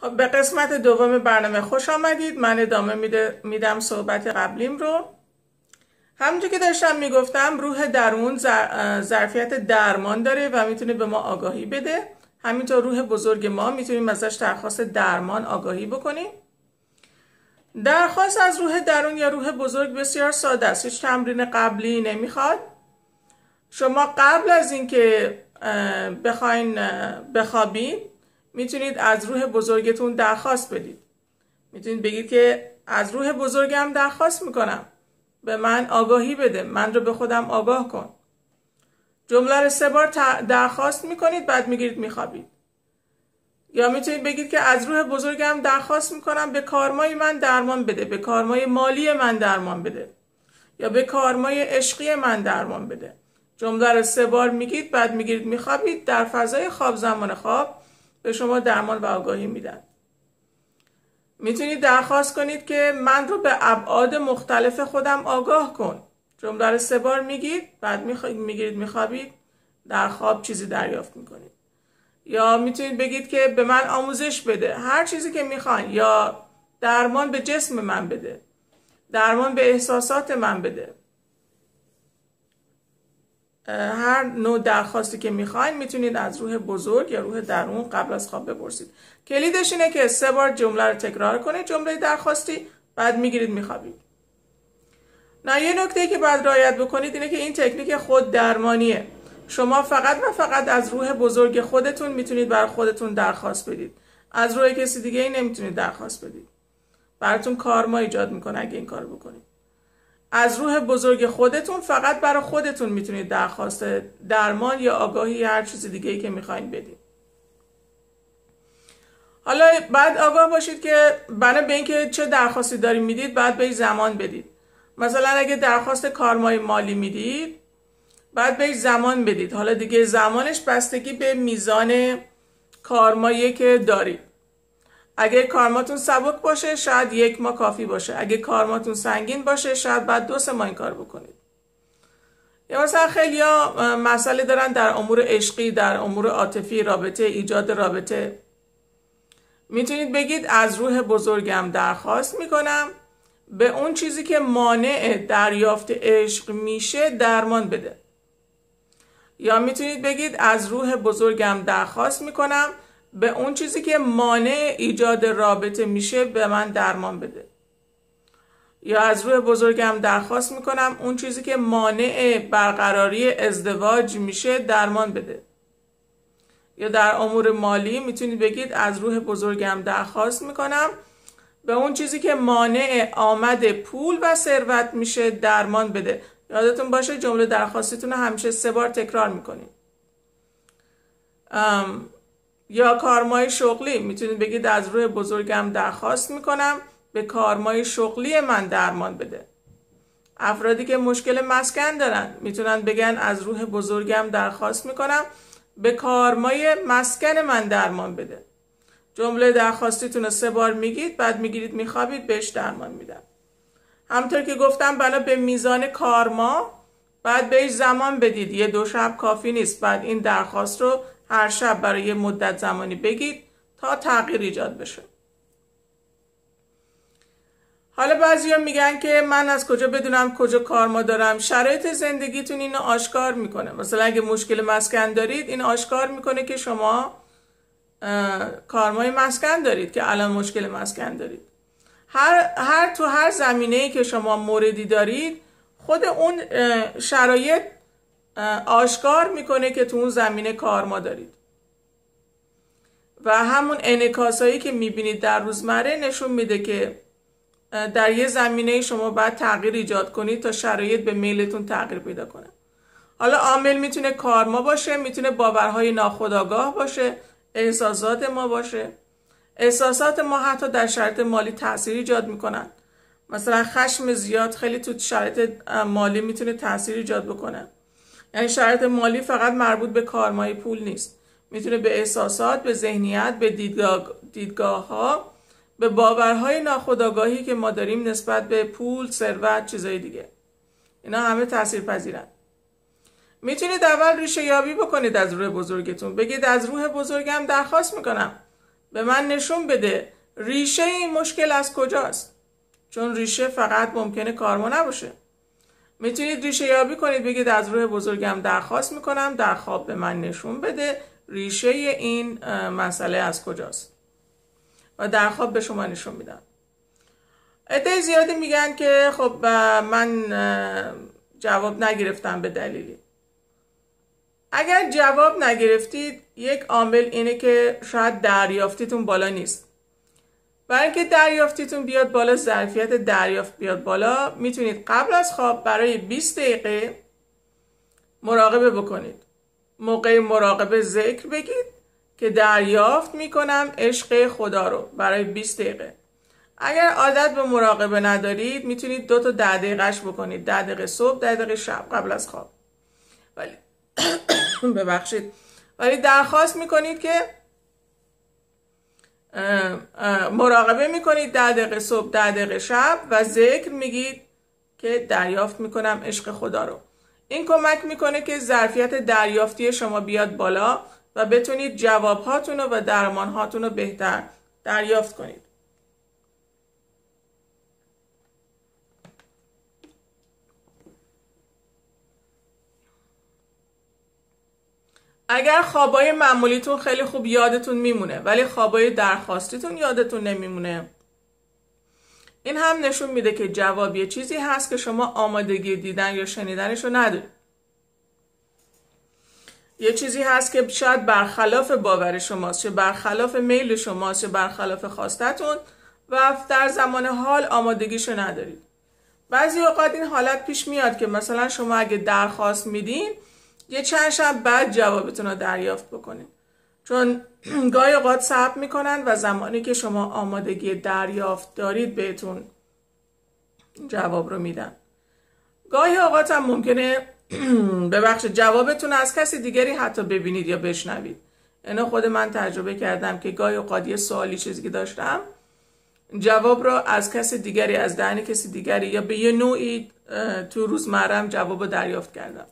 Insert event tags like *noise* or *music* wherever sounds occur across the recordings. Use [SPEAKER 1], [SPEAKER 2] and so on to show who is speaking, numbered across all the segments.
[SPEAKER 1] خب به قسمت دوم برنامه خوش آمدید. من ادامه میدم صحبت قبلیم رو. همونطور که داشتم می‌گفتم روح درون ظرفیت درمان داره و می‌تونه به ما آگاهی بده. همینطور روح بزرگ ما می‌تونیم ازش درخواست درمان آگاهی بکنیم. درخواست از روح درون یا روح بزرگ بسیار ساده است. هیچ تمرین قبلی نمی‌خواد. شما قبل از اینکه بخواین بخوابید می‌تونید از روح بزرگتون درخواست بدید. می‌تونید بگید که از روح بزرگم درخواست می‌کنم. به من آگاهی بده. من رو به خودم آگاه کن. جمله رو سه بار درخواست می‌کنید بعد می‌گیرید میخوابید. یا می‌تونید بگید که از روح بزرگم درخواست می‌کنم به کارمای من درمان بده. به کارمای مالی من درمان بده. یا به کارمای عشقی من درمان بده. جمله رو سه بار میگید بعد می‌گیرید میخوابید. در فضای خواب زمان خواب به شما درمان و آگاهی میدن. می‌تونید درخواست کنید که من رو به ابعاد مختلف خودم آگاه کن. جمله رو سه بار میگید بعد می‌گیرید میخوابید در خواب چیزی دریافت می‌کنید. یا می‌تونید بگید که به من آموزش بده. هر چیزی که می‌خواین. یا درمان به جسم من بده. درمان به احساسات من بده. هر نوع درخواستی که می‌خواین می‌تونید از روح بزرگ یا روح درون قبل از خواب بپرسید. کلیدش اینه که سه بار جمله رو تکرار کنید جمله درخواستی بعد می‌گیرید میخوابید. نه یه نکته که باید رعایت بکنید اینه که این تکنیک خود درمانیه. شما فقط و فقط از روح بزرگ خودتون می‌تونید بر خودتون درخواست بدید. از روح کسی دیگه ای نمی‌تونید درخواست بدید. براتون کارما ایجاد می‌کنه اگه این کار بکنید. از روح بزرگ خودتون فقط برای خودتون می‌تونید درخواست درمان یا آگاهی یا هر چیز دیگه ای که می‌خواین بدید حالا بعد آگاه باشید که برای به اینکه چه درخواستی داریم می‌دید بعد به زمان بدید. مثلا اگه درخواست کارمای مالی می‌دید بعد بهش زمان بدید. حالا دیگه زمانش بستگی به میزان کارمایی که دارید. اگه کارماتون سبک باشه شاید یک ماه کافی باشه. اگه کارماتون سنگین باشه شاید بعد دو سه ماه این کار بکنید یا مثلا خیلی ها مسئله دارن در امور عشقی در امور عاطفی رابطه ایجاد رابطه. می‌تونید بگید از روح بزرگم درخواست می‌کنم به اون چیزی که مانع دریافت عشق میشه درمان بده. یا می‌تونید بگید از روح بزرگم درخواست می‌کنم به اون چیزی که مانع ایجاد رابطه میشه به من درمان بده. یا از روح بزرگم درخواست می‌کنم اون چیزی که مانع برقراری ازدواج میشه درمان بده. یا در امور مالی می‌تونید بگید از روح بزرگم درخواست می‌کنم به اون چیزی که مانع آمد پول و ثروت میشه درمان بده. یادتون باشه جمله درخواستتون رو همیشه سه بار تکرار می‌کنید یا کارمای شغلی می‌تونید بگید از روی بزرگم درخواست می‌کنم به کارمای شغلی من درمان بده. افرادی که مشکل مسکن دارن می‌تونن بگن از روح بزرگم درخواست می‌کنم به کارمای مسکن من درمان بده. جمله درخواستیتون رو سه بار میگید بعد می‌گیرید میخوابید بهش درمان میدم. همطور که گفتم بنا به میزان کارما بعد بهش زمان بدید. یه دو شب کافی نیست بعد این درخواست رو هر شب برای مدت زمانی بگید تا تغییر ایجاد بشه. حالا بعضی میگن که من از کجا بدونم کجا کارما دارم؟ شرایط زندگیتون اینو آشکار می‌کنه. مثلا اگه مشکل مسکن دارید این آشکار می‌کنه که شما کارمای مسکن دارید که الان مشکل مسکن دارید. هر, هر تو هر زمینه ای که شما موردی دارید خود اون شرایط آشکار می‌کنه که تو اون زمینه کارما دارید. و همون انکاسایی که می‌بینید در روزمره نشون میده که در یه زمینه شما باید تغییر ایجاد کنید تا شرایط به میلتون تغییر پیدا کنه. حالا عامل می‌تونه کارما باشه می‌تونه باورهای ناخودآگاه باشه احساسات ما باشه. احساسات ما حتی در شرایط مالی تاثیر ایجاد می‌کنن. مثلا خشم زیاد خیلی تو شرایط مالی می‌تونه تاثیر ایجاد بکنه. یعنی شرایط مالی فقط مربوط به کارمای پول نیست. می‌تونه به احساسات به ذهنیت به دیدگاه ها به باورهای ناخودآگاهی که ما داریم نسبت به پول ثروت چیزای دیگه. اینا همه تاثیر پذیرن می‌تونید اول ریشه یابی بکنید از روح بزرگتون. بگید از روح بزرگم درخواست می‌کنم. به من نشون بده ریشه این مشکل از کجاست. چون ریشه فقط ممکنه کارما نباشه. می‌تونید ریشه یابی کنید بگید از روح بزرگم درخواست می‌کنم در خواب به من نشون بده ریشه این مسئله از کجاست. و در خواب به شما نشون میدم. عده زیادی میگن که خب من جواب نگرفتم به دلیلی. اگر جواب نگرفتید یک عامل اینه که شاید دریافتیتون بالا نیست. برای اینکه دریافتیتون بیاد بالا ظرفیت دریافت بیاد بالا می‌تونید قبل از خواب برای 20 دقیقه مراقبه بکنید. موقع مراقبه ذکر بگید که دریافت می‌کنم عشق خدا رو برای 20 دقیقه. اگر عادت به مراقبه ندارید می‌تونید دو تا ده دقیقهش بکنید. ده دقیقه صبح ده دقیقه شب قبل از خواب. ولی *coughs* ببخشید. ولی درخواست می‌کنید که مراقبه می‌کنید ده دقیقه صبح ده دقیقه شب و ذکر میگید که دریافت می‌کنم عشق خدا رو. این کمک می‌کنه که ظرفیت دریافتی شما بیاد بالا و بتونید جواب هاتون و درمان هاتون رو بهتر دریافت کنید. اگر خوابای معمولیتون خیلی خوب یادتون میمونه ولی خوابای درخواستیتون یادتون نمیمونه. این هم نشون میده که جواب یه چیزی هست که شما آمادگی دیدن یا شنیدنش رو ندارید. یه چیزی هست که شاید برخلاف باور شماست چه برخلاف میل شماست چه برخلاف خواستتون و در زمان حال آمادگیشو ندارید. بعضی اوقات این حالت پیش میاد که مثلا شما اگه درخواست میدین یه چند شب بعد جوابتون رو دریافت بکنید چون *clears throat* گاهی اوقات ثبت می‌کنن و زمانی که شما آمادگی دریافت دارید بهتون جواب رو میدن. گاهی اوقات هم ممکنه *clears throat* ببخش جوابتون از کسی دیگری حتی ببینید یا بشنوید. اینا خود من تجربه کردم که گاهی اوقات یه سوالی چیزی که داشتم جواب رو از کسی دیگری از دهن کسی دیگری یا به یه نوعی تو روزمرم جواب رو دریافت کردم.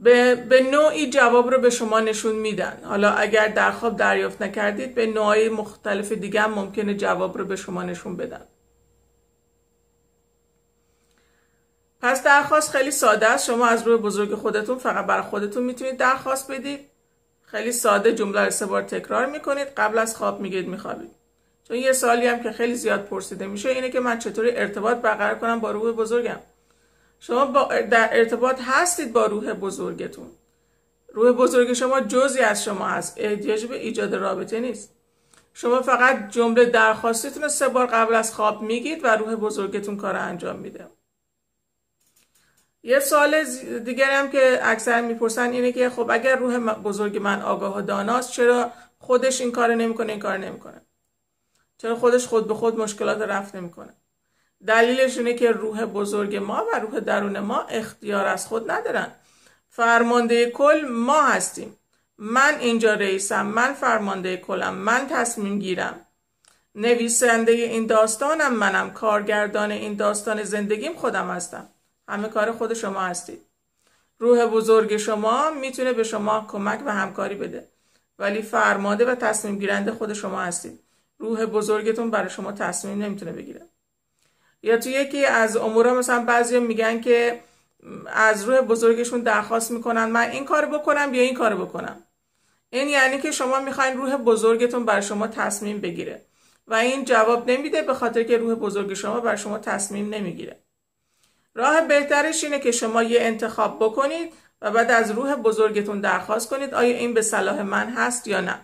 [SPEAKER 1] به, به نوعی جواب رو به شما نشون میدن. حالا اگر در خواب دریافت نکردید به نوعی مختلف دیگه هم ممکنه جواب رو به شما نشون بدن. پس درخواست خیلی ساده است. شما از روی بزرگ خودتون فقط بر خودتون می‌تونید درخواست بدید. خیلی ساده جمله رو سه بار تکرار می‌کنید. قبل از خواب میگید میخوابید. چون یه سالی هم که خیلی زیاد پرسیده میشه اینه که من چطوری ارتباط برقرار کنم با روح بزرگم؟ شما با در ارتباط هستید با روح بزرگتون. روح بزرگ شما جزی از شما هست. احتیاج به ایجاد رابطه نیست. شما فقط جمله درخواستتون رو سه بار قبل از خواب میگید و روح بزرگتون کار انجام میده. یه سوال دیگر هم که اکثر می‌پرسن اینه که خب اگر روح بزرگ من آگاه و داناست چرا خودش این کار نمی‌کنه این کار نمی‌کنه؟ چرا خودش خود به خود مشکلات رفت نمی‌کنه؟ دلیلش اینه که روح بزرگ ما و روح درون ما اختیار از خود ندارن. فرمانده کل ما هستیم. من اینجا رئیسم من فرمانده کلم من تصمیم گیرم. نویسنده این داستانم منم کارگردان این داستان زندگیم خودم هستم. همه کار خود شما هستید. روح بزرگ شما می‌تونه به شما کمک و همکاری بده. ولی فرمانده و تصمیم گیرنده خود شما هستید. روح بزرگتون برای شما تصمیم نمی‌تونه بگیره. یا تو یکی از امور مثلا بعضی میگن که از روح بزرگشون درخواست می‌کنن من این کار بکنم یا این کار بکنم. این یعنی که شما می‌خواین روح بزرگتون بر شما تصمیم بگیره. و این جواب نمیده به خاطر که روح بزرگ شما بر شما تصمیم نمی‌گیره. راه بهترش اینه که شما یه انتخاب بکنید و بعد از روح بزرگتون درخواست کنید آیا این به صلاح من هست یا نه.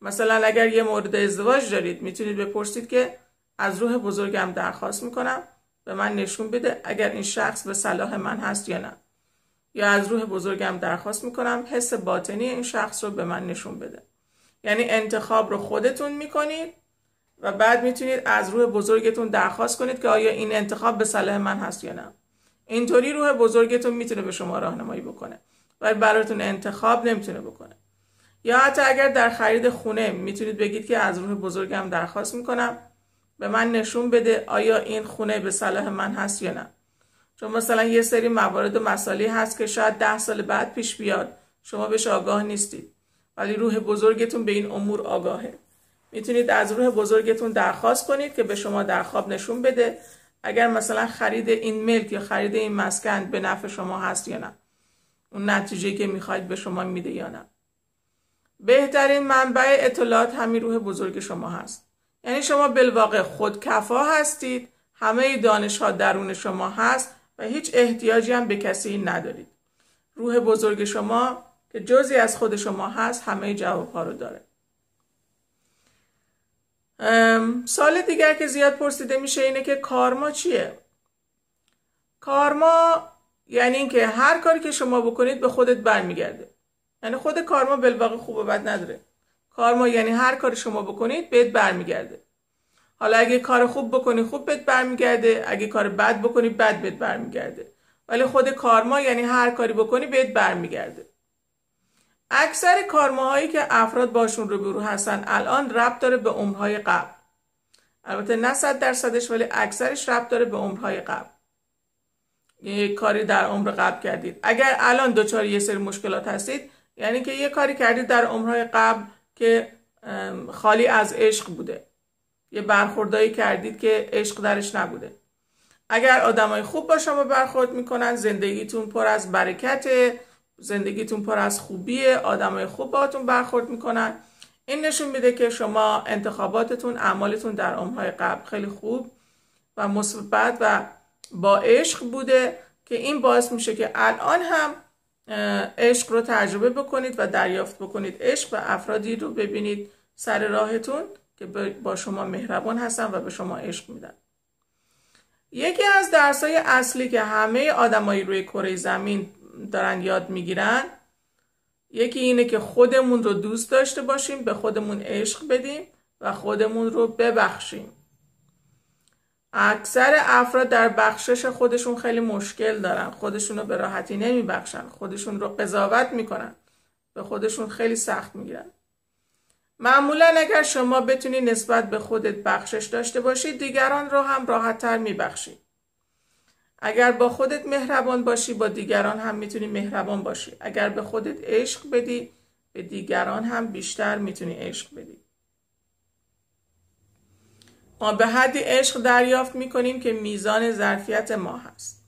[SPEAKER 1] مثلا اگر یه مورد ازدواج دارید می‌تونید بپرسید که از روح بزرگم درخواست می‌کنم. به من نشون بده اگر این شخص به صلاح من هست یا نه. یا از روح بزرگم درخواست می‌کنم حس باطنی این شخص رو به من نشون بده. یعنی انتخاب رو خودتون می‌کنید و بعد می‌تونید از روح بزرگتون درخواست کنید که آیا این انتخاب به صلاح من هست یا نه. اینطوری روح بزرگتون می‌تونه به شما راهنمایی بکنه. ولی براتون انتخاب نمی‌تونه بکنه. یا حتی اگر در خرید خونه می‌تونید بگید که از روح بزرگم درخواست می‌کنم. به من نشون بده آیا این خونه به صلاح من هست یا نه. چون مثلا یه سری موارد و مسائلی هست که شاید ده سال بعد پیش بیاد. شما بهش آگاه نیستید. ولی روح بزرگتون به این امور آگاهه. می‌تونید از روح بزرگتون درخواست کنید که به شما در خواب نشون بده اگر مثلا خرید این ملک یا خرید این مسکن به نفع شما هست یا نه. اون نتیجه که می‌خواید به شما میده یا نه. بهترین منبع اطلاعات همین روح بزرگ شما هست. یعنی شما بالواقع خودکفا هستید همه دانش ها درون شما هست و هیچ احتیاجی هم به کسی ندارید. روح بزرگ شما که جزی از خود شما هست همه جواب ها رو داره. سال دیگر که زیاد پرسیده میشه اینه که کارما چیه؟ کارما یعنی اینکه هر کاری که شما بکنید به خودت برمیگرده. یعنی خود کارما بالواقع خوب و بد نداره. کارما یعنی هر کاری شما بکنید بهت برمیگرده. حالا اگه کار خوب بکنی خوب بهت برمیگرده. اگه کار بد بکنی بد بهت برمیگرده. ولی خود کارما یعنی هر کاری بکنی بهت برمیگرده. اکثر کارماهایی که افراد باشون رو برو هستن الان ربط داره به عمرهای قبل. البته نه صد درصدش ولی اکثرش ربط داره به عمرهای قبل. یه کاری در عمر قبل کردید. اگر الان دچار یه سری مشکلات هستید یعنی که یه کاری کردید در عمرهای قبل که خالی از عشق بوده. یه برخوردایی کردید که عشق درش نبوده. اگر آدمای خوب با شما برخورد می‌کنن زندگیتون پر از برکت زندگیتون پر از خوبیه آدمای خوب باهاتون برخورد می‌کنن. این نشون میده که شما انتخاباتتون اعمالتون در عمرهای قبل خیلی خوب و مثبت و با عشق بوده که این باعث میشه که الان هم عشق رو تجربه بکنید و دریافت بکنید عشق و افرادی رو ببینید سر راهتون که با شما مهربان هستن و به شما عشق میدن. یکی از درسای اصلی که همه آدمایی روی کره زمین دارن یاد می‌گیرن یکی اینه که خودمون رو دوست داشته باشیم به خودمون عشق بدیم و خودمون رو ببخشیم. اکثر افراد در بخشش خودشون خیلی مشکل دارن. خودشون رو به راحتی نمیبخشن. خودشون رو قضاوت می‌کنن. به خودشون خیلی سخت می‌گیرن. معمولا اگر شما بتونی نسبت به خودت بخشش داشته باشی دیگران رو هم راحتتر میبخشی. اگر با خودت مهربان باشی با دیگران هم می‌تونی مهربان باشی. اگر به خودت عشق بدی به دیگران هم بیشتر می‌تونی عشق بدی. ما به حدی عشق دریافت می‌کنیم که میزان ظرفیت ما هست.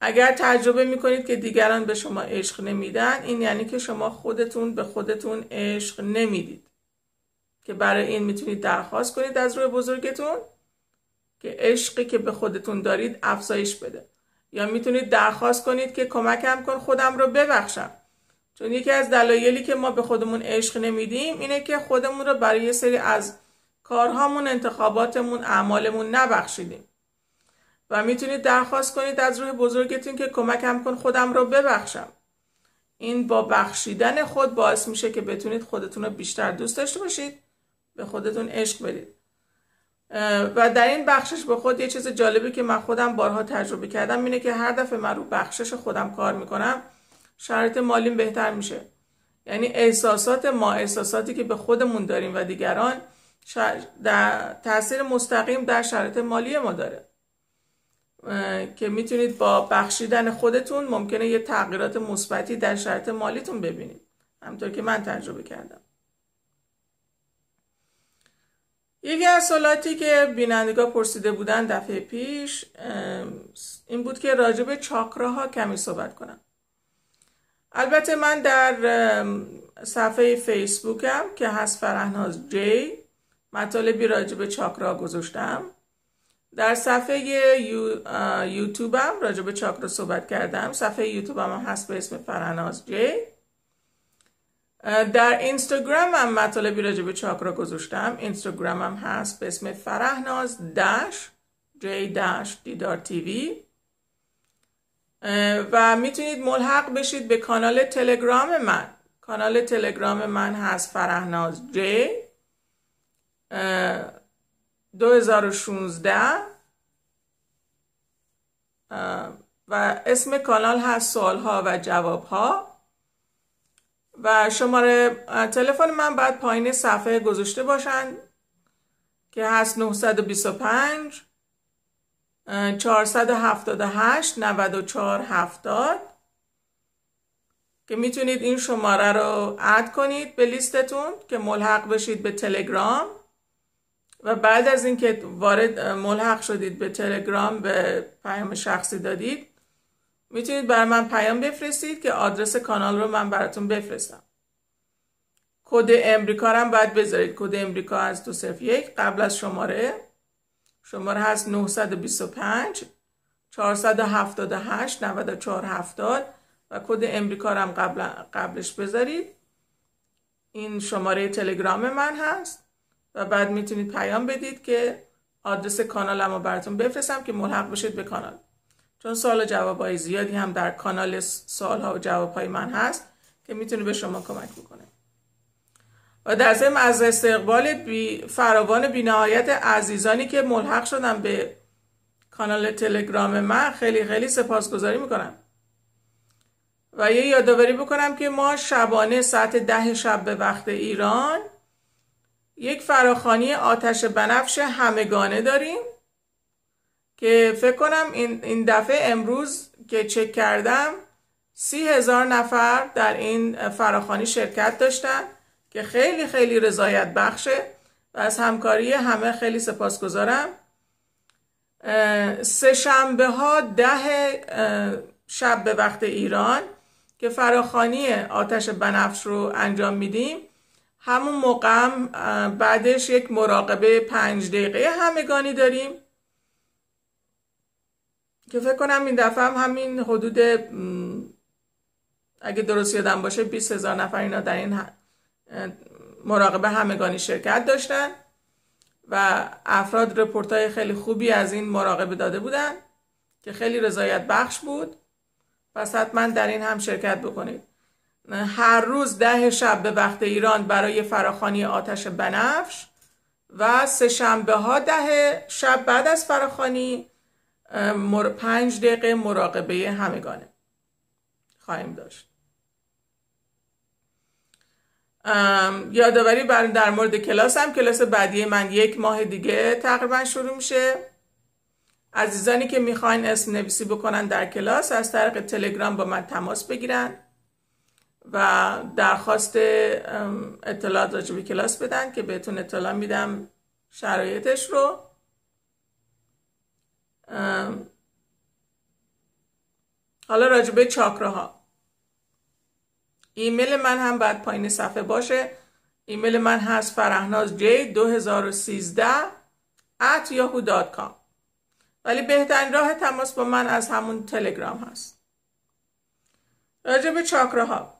[SPEAKER 1] اگر تجربه می‌کنید که دیگران به شما عشق نمیدن این یعنی که شما خودتون به خودتون عشق نمی‌دید. که برای این می‌تونید درخواست کنید از روی بزرگتون که عشقی که به خودتون دارید افزایش بده. یا می‌تونید درخواست کنید که کمکم کن خودم رو ببخشم. چون یکی از دلایلی که ما به خودمون عشق نمیدیم اینه که خودمون رو برای سری از کارهامون انتخاباتمون اعمالمون نبخشیدیم. و می‌تونید درخواست کنید از روح بزرگتون که کمکم کن خودم رو ببخشم. این با بخشیدن خود باعث میشه که بتونید خودتون رو بیشتر دوست داشته باشید. به خودتون عشق بدید. و در این بخشش به خود یه چیز جالبی که من خودم بارها تجربه کردم اینه که هر دفعه من رو بخشش خودم کار می‌کنم شرایط مالیم بهتر میشه. یعنی احساسات ما احساساتی که به خودمون داریم و دیگران در تاثیر مستقیم در شرایط مالی ما داره. که می‌تونید با بخشیدن خودتون ممکنه یه تغییرات مثبتی در شرایط مالیتون ببینید. همطور که من تجربه کردم. یکی از سوالاتی که بینندگاه پرسیده بودن دفعه پیش این بود که راجع به چاکراها کمی صحبت کنم. البته من در صفحه فیسبوکم که هست فرهناز جی مطالبی راجع به چاکرا گذاشتم. در صفحه یو، یوتیوبم راجع به چاکرا صحبت کردم. صفحه یوتیوبم هم هست به اسم فرهناز جی. در اینستاگرام هم مطالبی راجع به چاکرا گذاشتم. اینستاگرام هم هست به اسم فرهناز داش جی داش دیدار تیوی. و می‌تونید ملحق بشید به کانال تلگرام من. کانال تلگرام من هست فرهناز جی. 2016 و اسم کانال هست سوال و جواب ها و شماره تلفن من بعد پایین صفحه گذاشته باشن که هست 925 478 94 70 که می‌تونید این شماره رو اد کنید به لیستتون که ملحق بشید به تلگرام. و بعد از اینکه وارد ملحق شدید به تلگرام به پیام شخصی دادید می‌تونید بر من پیام بفرستید که آدرس کانال رو من براتون بفرستم. کد امریکا رو هم باید بذارید. کد امریکا از دو صرف یک قبل از شماره. شماره هست 925 478 9470 و کد امریکا رو هم قبل قبلش بذارید. این شماره تلگرام من هست. و بعد می‌تونید پیام بدید که آدرس کانالم رو براتون بفرستم که ملحق بشید به کانال. چون سوال و جواب های زیادی هم در کانال سوال ها و جواب های من هست که می‌تونه به شما کمک بکنه. و در ضمن از استقبال بی فراوان بینهایت عزیزانی که ملحق شدن به کانال تلگرام من خیلی خیلی سپاسگزاری می‌کنم. و یه یادآوری بکنم که ما شبانه ساعت ده شب به وقت ایران یک فراخانی آتش بنفش همگانه داریم که فکر کنم این دفعه امروز که چک کردم سی هزار نفر در این فراخانی شرکت داشتن که خیلی خیلی رضایت بخشه و از همکاری همه خیلی سپاسگزارم. سه شنبه ها ده شب به وقت ایران که فراخانی آتش بنفش رو انجام میدیم. همون موقع بعدش یک مراقبه پنج دقیقه همگانی داریم. که فکر کنم این دفعه هم همین حدود اگه درست یادم باشه 20 هزار نفر اینا در این مراقبه همگانی شرکت داشتن و افراد رپورت های خیلی خوبی از این مراقبه داده بودن که خیلی رضایت بخش بود. پس حتما در این هم شرکت بکنید. هر روز ده شب به وقت ایران برای فراخانی آتش بنفش و سه شنبه ها ده شب بعد از فراخانی پنج دقیقه مراقبه همگانه خواهیم داشت. یادآوری بر در مورد کلاس هم کلاس بعدی من یک ماه دیگه تقریبا شروع میشه. عزیزانی که می‌خواین اسم نویسی بکنن در کلاس از طریق تلگرام با من تماس بگیرن. و درخواست اطلاعات راجبی کلاس بدن که بهتون اطلاع میدم شرایطش رو. حالا راجبه چاکراها. ایمیل من هم بعد پایین صفحه باشه. ایمیل من هست فرهناز جی 2013 at yahoo.com ولی بهترین راه تماس با من از همون تلگرام هست. راجع به چاکراها.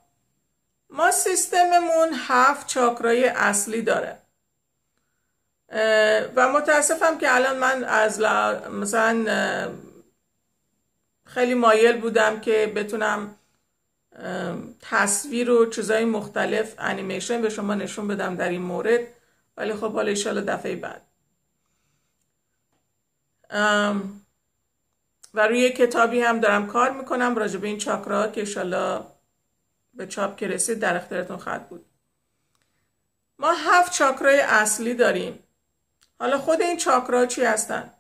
[SPEAKER 1] ما سیستممون هفت چاکرای اصلی داره. و متاسفم که الان من از مثلا خیلی مایل بودم که بتونم تصویر و چیزای مختلف انیمیشن به شما نشون بدم در این مورد. ولی خب حالا ایشالا دفعه بعد. و روی کتابی هم دارم کار می‌کنم راجع به این چاکرا که ایشالا به چاپ که رسید در اختیارتون خواهد بود. ما هفت چاکرای اصلی داریم. حالا خود این چاکرا چی هستن؟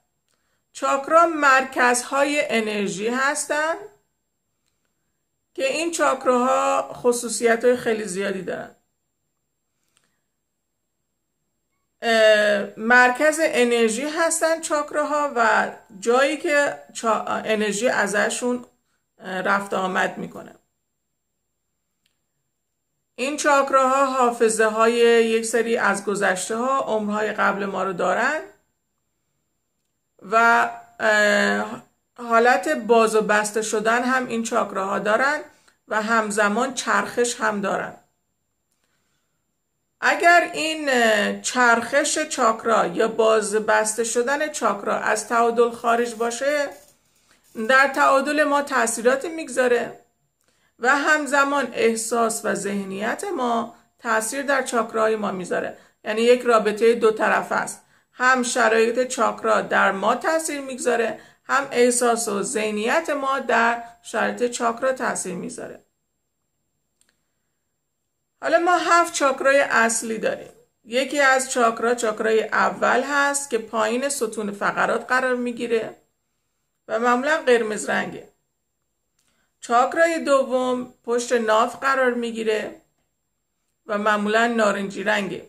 [SPEAKER 1] چاکرا مرکزهای انرژی هستند که این چاکراها خصوصیت های خیلی زیادی دارن. مرکز انرژی هستن چاکراها و جایی که انرژی ازشون رفت آمد می‌کنه. این چاکراها حافظه های یک سری از گذشته ها عمرهای قبل ما رو دارن و حالت باز و بسته شدن هم این چاکراها دارن و همزمان چرخش هم دارن. اگر این چرخش چاکرا یا باز بسته شدن چاکرا از تعادل خارج باشه در تعادل ما تاثیراتی می‌گذاره. و همزمان احساس و ذهنیت ما تاثیر در چاکراهای ما می‌ذاره. یعنی یک رابطه دو طرف است. هم شرایط چاکرا در ما تاثیر می‌گذاره هم احساس و ذهنیت ما در شرایط چاکرا تاثیر می‌ذاره. حالا ما هفت چاکرای اصلی داریم. یکی از چاکرا چاکرای اول هست که پایین ستون فقرات قرار می‌گیره و معمولا قرمز رنگه. چاکرای دوم پشت ناف قرار می‌گیره و معمولا نارنجی رنگه.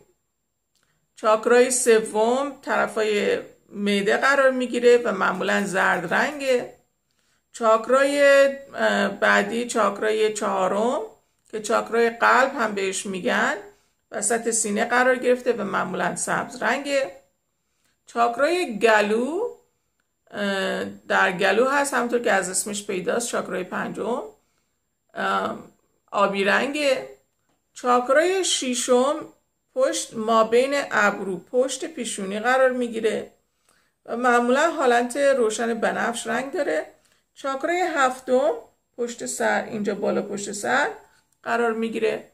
[SPEAKER 1] چاکرای سوم طرفای معده قرار می‌گیره و معمولا زرد رنگه. چاکرای بعدی چاکرای چهارم که چاکرای قلب هم بهش میگن وسط سینه قرار گرفته و معمولا سبز رنگه. چاکرای گلو در گلو هست همونطور که از اسمش پیداست چاکرای پنجم. آبی رنگه چاکرای شیشم پشت ما بین ابرو پشت پیشونی قرار می‌گیره. و معمولا حالت روشن بنفش رنگ داره. چاکرای هفتم پشت سر اینجا بالا پشت سر قرار می‌گیره.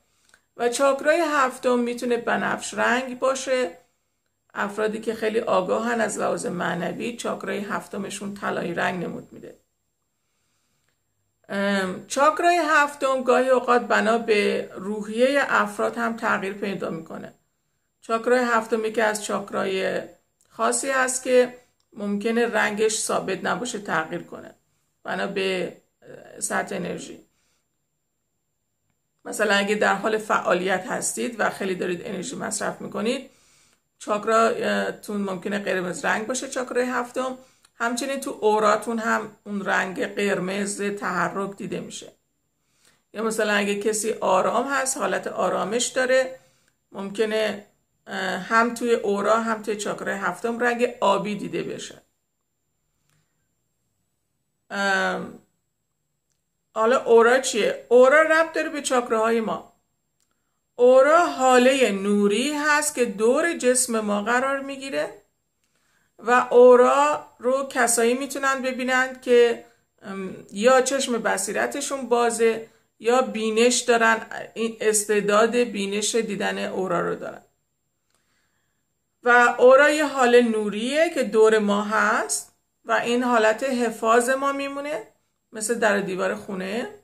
[SPEAKER 1] و چاکرای هفتم می‌تونه بنفش رنگ باشه. افرادی که خیلی آگاهن از لحاظ معنوی چاکرای هفتمشون طلایی رنگ نمود میده. چاکرای هفتم گاهی اوقات بنا به روحیه افراد هم تغییر پیدا می‌کنه. چاکرای هفتم که از چاکرای خاصی هست که ممکنه رنگش ثابت نباشه تغییر کنه. بنا به سطح انرژی. مثلا اگه در حال فعالیت هستید و خیلی دارید انرژی مصرف می‌کنید چاکراتون ممکنه قرمز رنگ باشه چاکرای هفتم. همچنین تو اوراتون هم اون رنگ قرمز تحرک دیده میشه. یا مثلا اگه کسی آرام هست حالت آرامش داره ممکنه هم توی اورا هم توی چاکرای هفتم رنگ آبی دیده بشه. حالا اورا چیه؟ اورا ربط داره به چاکراهای ما. اورا حاله نوری هست که دور جسم ما قرار می‌گیره و اورا رو کسایی می‌تونن ببینند که یا چشم بصیرتشون بازه یا بینش دارن این استعداد بینش دیدن اورا رو دارن. و اورا یه حال نوریه که دور ما هست و این حالت حفاظ ما میمونه مثل در دیوار خونه.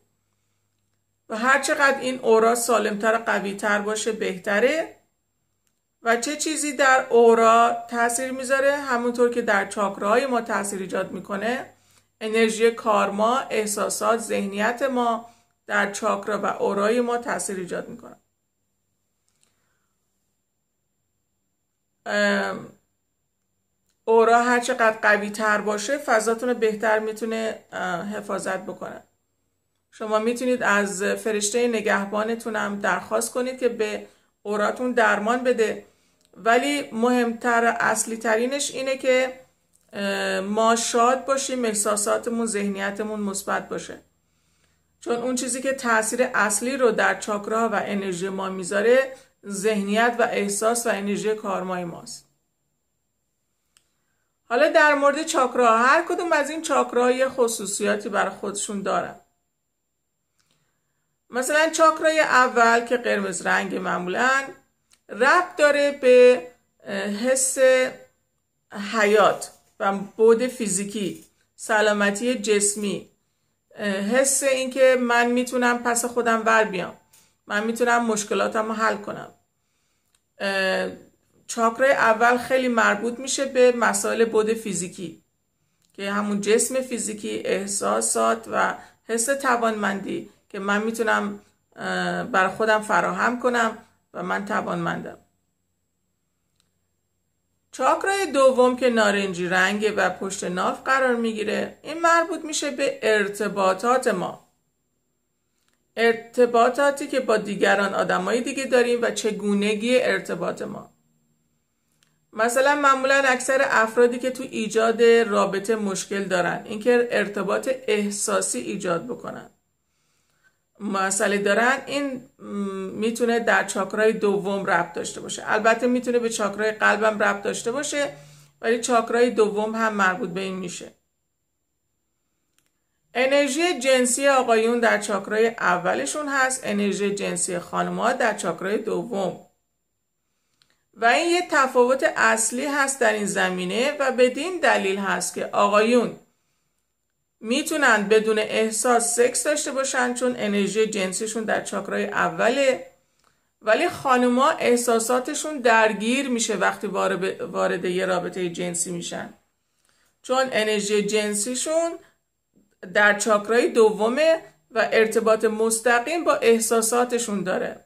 [SPEAKER 1] و هر چقدر این اورا سالمتر قویتر باشه بهتره. و چه چیزی در اورا تاثیر می‌ذاره؟ همونطور که در چاکراهای ما تاثیر ایجاد می‌کنه. انرژی کارما احساسات ذهنیت ما در چاکرا و اورای ما تاثیر ایجاد می‌کنه. اورا هر چقدر قوی تر باشه فضاتون بهتر می‌تونه حفاظت بکنه. شما می‌تونید از فرشته نگهبانتون هم درخواست کنید که به اوراتون درمان بده. ولی مهمتر اصلی ترینش اینه که ما شاد باشیم احساساتمون ذهنیتمون مثبت باشه. چون اون چیزی که تاثیر اصلی رو در چاکرا و انرژی ما می‌ذاره ذهنیت و احساس و انرژی کارمای ماست. حالا در مورد چاکرا هر کدوم از این چاکراهای خصوصیاتی برای خودشون دارن. مثلا چاکرای اول که قرمز رنگ معمولا ربط داره به حس حیات و بود فیزیکی سلامتی جسمی. حس اینکه من می‌تونم پس خودم ور بیام. من می‌تونم مشکلاتم رو حل کنم. چاکرای اول خیلی مربوط میشه به مسائل بود فیزیکی که همون جسم فیزیکی احساسات و حس توانمندی. که من می‌تونم بر خودم فراهم کنم و من توانمندم. چاکرای دوم که نارنجی رنگه و پشت ناف قرار می‌گیره این مربوط میشه به ارتباطات ما. ارتباطاتی که با دیگران آدمای دیگه داریم و چگونگی ارتباط ما. مثلا معمولا اکثر افرادی که تو ایجاد رابطه مشکل دارن اینکه ارتباط احساسی ایجاد بکنن. مسئله دارن این می‌تونه در چاکرای دوم ربط داشته باشه. البته می‌تونه به چاکرای قلبم ربط داشته باشه ولی چاکرای دوم هم مربوط به این میشه. انرژی جنسی آقایون در چاکرای اولشون هست انرژی جنسی خانمها در چاکرای دوم. و این یه تفاوت اصلی هست در این زمینه و بدین دلیل هست که آقایون می‌تونن بدون احساس سکس داشته باشن چون انرژی جنسیشون در چاکرای اوله. ولی خانوما احساساتشون درگیر میشه وقتی وارد یه رابطه جنسی میشن. چون انرژی جنسیشون در چاکرای دومه و ارتباط مستقیم با احساساتشون داره.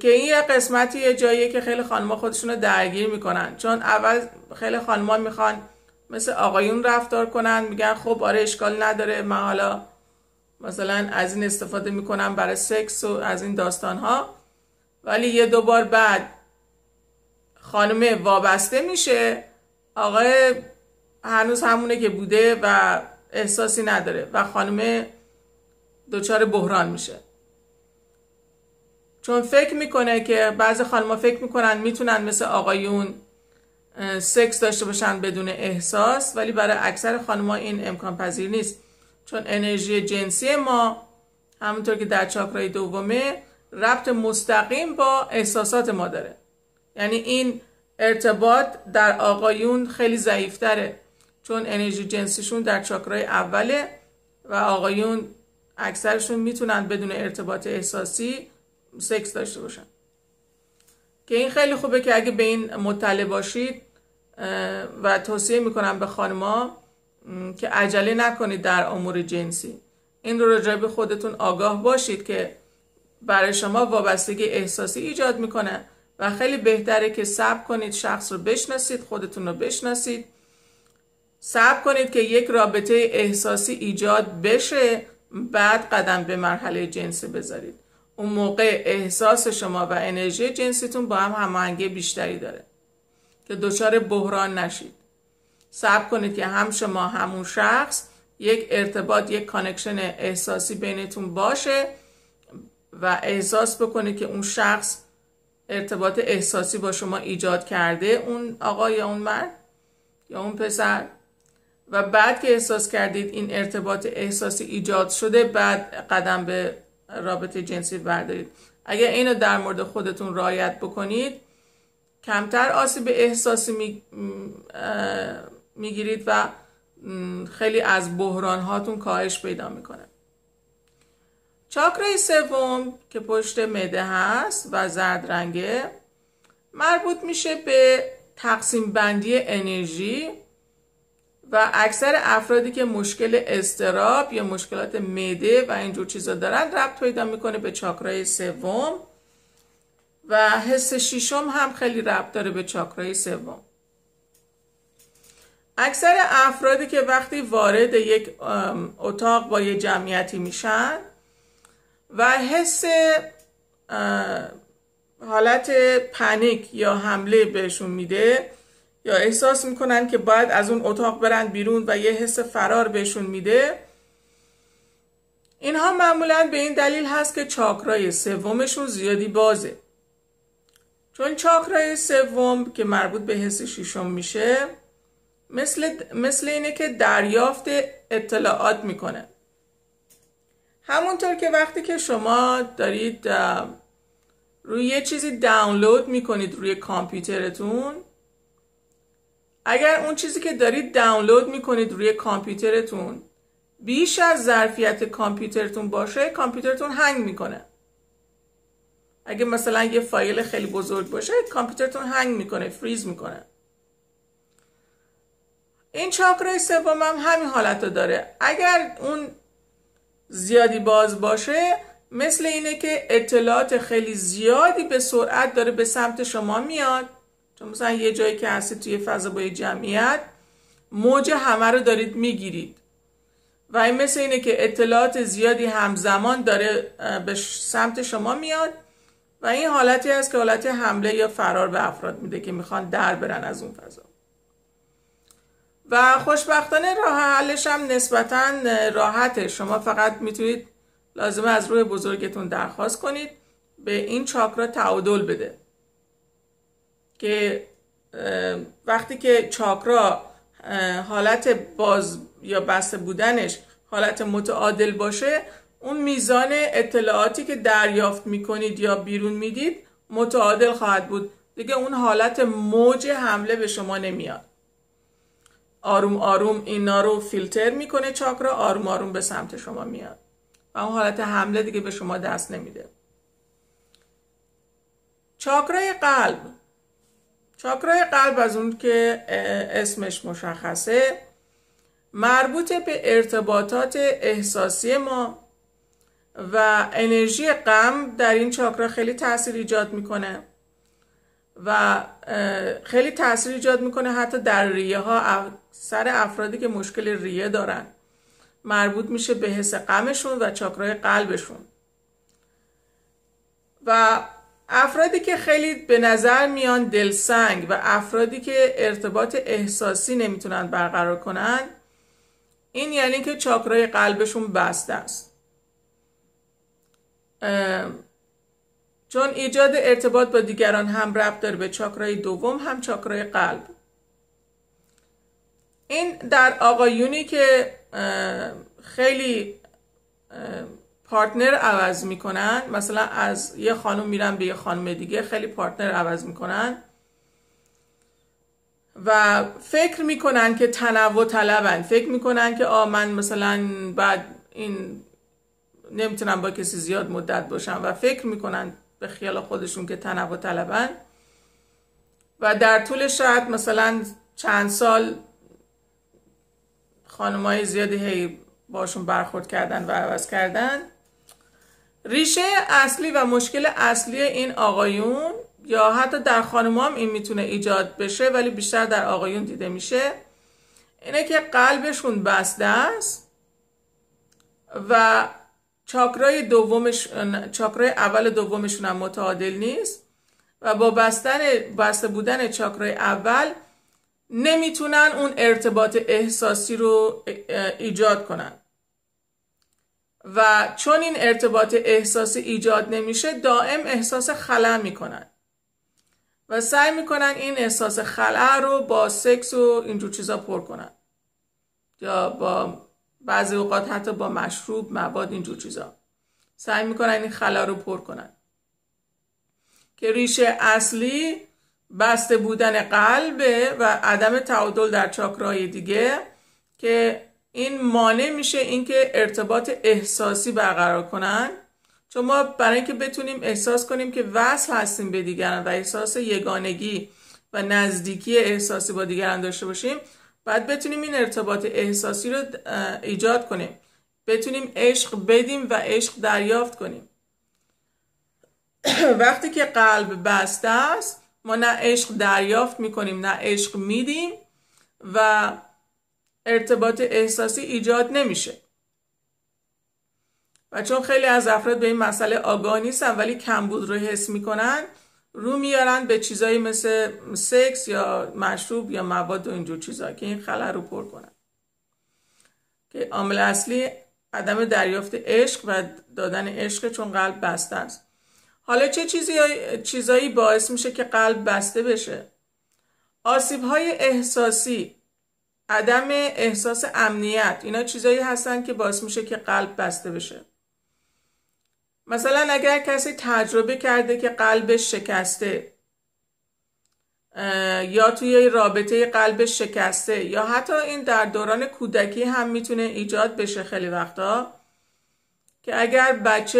[SPEAKER 1] که این یه قسمتی یه جاییه که خیلی خانمها خودشون رو درگیر می‌کنن. چون اول خیلی خانمها می‌خوان مثل آقایون رفتار کنن میگن خب آره اشکال نداره من حالا مثلا از این استفاده می‌کنم برای سکس و از این داستان ها ولی یه دوبار بعد خانمه وابسته میشه. آقای هنوز همونه که بوده و احساسی نداره و خانمه دچار بحران میشه. چون فکر می‌کنه که بعضی خانمها فکر می‌کنن می‌تونن مثل آقایون سکس داشته باشن بدون احساس ولی برای اکثر خانمها این امکان پذیر نیست. چون انرژی جنسی ما همونطور که در چاکرای دومه ربط مستقیم با احساسات ما داره. یعنی این ارتباط در آقایون خیلی ضعیفتره. چون انرژی جنسیشون در چاکرای اوله و آقایون اکثرشون می‌تونن بدون ارتباط احساسی سکس داشته باشن. که این خیلی خوبه که اگه به این مطلع باشید و توصیه می‌کنم به خانما که عجله نکنید در امور جنسی. این رو راجع به خودتون آگاه باشید که برای شما وابستگی احساسی ایجاد می‌کنه و خیلی بهتره که صبر کنید شخص رو بشناسید خودتون رو بشناسید. صبر کنید که یک رابطه احساسی ایجاد بشه بعد قدم به مرحله جنسی بذارید. اون موقع احساس شما و انرژی جنسیتون با هم هماهنگی بیشتری داره. که دچار بحران نشید. صبر کنید که هم شما همون شخص یک ارتباط یک connection احساسی بینتون باشه و احساس بکنید که اون شخص ارتباط احساسی با شما ایجاد کرده اون آقا یا اون مرد یا اون پسر. و بعد که احساس کردید این ارتباط احساسی ایجاد شده بعد قدم به رابطه جنسی بردارید. اگر اینو در مورد خودتون رعایت بکنید کمتر آسیب احساسی می‌گیرید و خیلی از بحران هاتون کاهش پیدا می‌کنه. چاکرای سوم که پشت مده هست و زرد رنگه مربوط میشه به تقسیم بندی انرژی و اکثر افرادی که مشکل استراب یا مشکلات معده و اینجور چیزا دارن ربط پیدا می‌کنه به چاکرای سوم. و حس شیشم هم خیلی ربط داره به چاکرای سوم. اکثر افرادی که وقتی وارد یک اتاق با یه جمعیتی میشن و حس حالت پنیک یا حمله بهشون میده یا احساس می‌کنن که باید از اون اتاق برن بیرون و یه حس فرار بهشون میده اینها معمولا به این دلیل هست که چاکرای سومشون زیادی بازه. چون چاکرای سوم که مربوط به حس شیشم میشه مثل, مثل اینه که دریافت اطلاعات می‌کنه. همونطور که وقتی که شما دارید روی یه چیزی دانلود می‌کنید روی کامپیوترتون اگر اون چیزی که دارید دانلود می‌کنید روی کامپیوترتون بیش از ظرفیت کامپیوترتون باشه کامپیوترتون هنگ می‌کنه. اگه مثلا یه فایل خیلی بزرگ باشه کامپیوترتون هنگ می‌کنه فریز می‌کنه. این چاکرای سوم هم همین حالت رو داره. اگر اون زیادی باز باشه مثل اینه که اطلاعات خیلی زیادی به سرعت داره به سمت شما میاد. چون مثلا یه جایی که هستید توی فضا با جمعیت موج همه رو دارید می‌گیرید. و این مثل اینه که اطلاعات زیادی همزمان داره به سمت شما میاد. و این حالتی هست که حالت حمله یا فرار به افراد میده که می‌خوان در برن از اون فضا. و خوشبختانه راه حلش هم نسبتا راحته شما فقط می‌تونید لازمه از روح بزرگتون درخواست کنید. به این چاکرا تعادل بده. که وقتی که چاکرا حالت باز یا بسته بودنش حالت متعادل باشه اون میزان اطلاعاتی که دریافت می‌کنید یا بیرون می‌دید متعادل خواهد بود. دیگه اون حالت موج حمله به شما نمیاد. آروم آروم اینا رو فیلتر می‌کنه چاکرا آروم آروم به سمت شما میاد. و اون حالت حمله دیگه به شما دست نمیده. چاکرای قلب. چاکرای قلب از اون که اسمش مشخصه مربوط به ارتباطات احساسی ما. و انرژی غم در این چاکرا خیلی تاثیر ایجاد می‌کنه. و خیلی تاثیر ایجاد می‌کنه حتی در ریه ها سر افرادی که مشکل ریه دارن. مربوط میشه به حس غمشون و چاکرای قلبشون. و افرادی که خیلی به نظر میان دلسنگ و افرادی که ارتباط احساسی نمی‌تونن برقرار کنن این یعنی که چاکرای قلبشون بسته است. چون ایجاد ارتباط با دیگران هم ربط داره به چاکرای دوم هم چاکرای قلب. این در آقایونی که خیلی پارتنر عوض می‌کنن مثلا از یه خانم میرن به یه خانم دیگه خیلی پارتنر عوض می‌کنن. و فکر می‌کنن که تنوع طلبن. فکر می‌کنن که آ من مثلا بعد این نمی‌تونم با کسی زیاد مدت باشم و فکر می‌کنن به خیال خودشون که تنوع طلبن. و در طول شاید مثلا چند سال خانمای زیادی هی باشون برخورد کردن و عوض کردن. ریشه اصلی و مشکل اصلی این آقایون یا حتی در خانم هم این می‌تونه ایجاد بشه ولی بیشتر در آقایون دیده میشه. اینه که قلبشون بسته است و چاکرای دومش چاکرای اول دومشون هم متعادل نیست و با بستن بسته بودن چاکرای اول نمی‌تونن اون ارتباط احساسی رو ایجاد کنن. و چون این ارتباط احساسی ایجاد نمیشه دائم احساس خلا می‌کنن. و سعی می‌کنن این احساس خلا رو با سکس و اینجور چیزا پر کنن. یا با بعضی اوقات حتی با مشروب مواد اینجور چیزا. سعی می‌کنن این خلا رو پر کنن. که ریشه اصلی بسته بودن قلبه و عدم تعادل در چاکرای دیگه که این مانع میشه اینکه ارتباط احساسی برقرار کنن. چون ما برای اینکه بتونیم احساس کنیم که وصل هستیم به دیگران و احساس یگانگی و نزدیکی احساسی با دیگران داشته باشیم باید بتونیم این ارتباط احساسی رو ایجاد کنیم. بتونیم عشق بدیم و عشق دریافت کنیم. *clears throat* وقتی که قلب بسته است ما نه عشق دریافت می‌کنیم نه عشق میدیم و ارتباط احساسی ایجاد نمیشه. و چون خیلی از افراد به این مسئله آگاه نیستن ولی کمبود رو حس می‌کنن رو میارن به چیزایی مثل سکس یا مشروب یا مواد و اینجور چیزا که این خلا رو پر کنن. که عامل اصلی عدم دریافت عشق و دادن عشق چون قلب بسته است. حالا چه چیزی چیزایی باعث میشه که قلب بسته بشه؟ آسیب های احساسی عدم احساس امنیت اینا چیزایی هستن که باعث میشه که قلب بسته بشه. مثلا اگر کسی تجربه کرده که قلبش شکسته یا توی رابطه قلبش شکسته یا حتی این در دوران کودکی هم می‌تونه ایجاد بشه خیلی وقتا که اگر بچه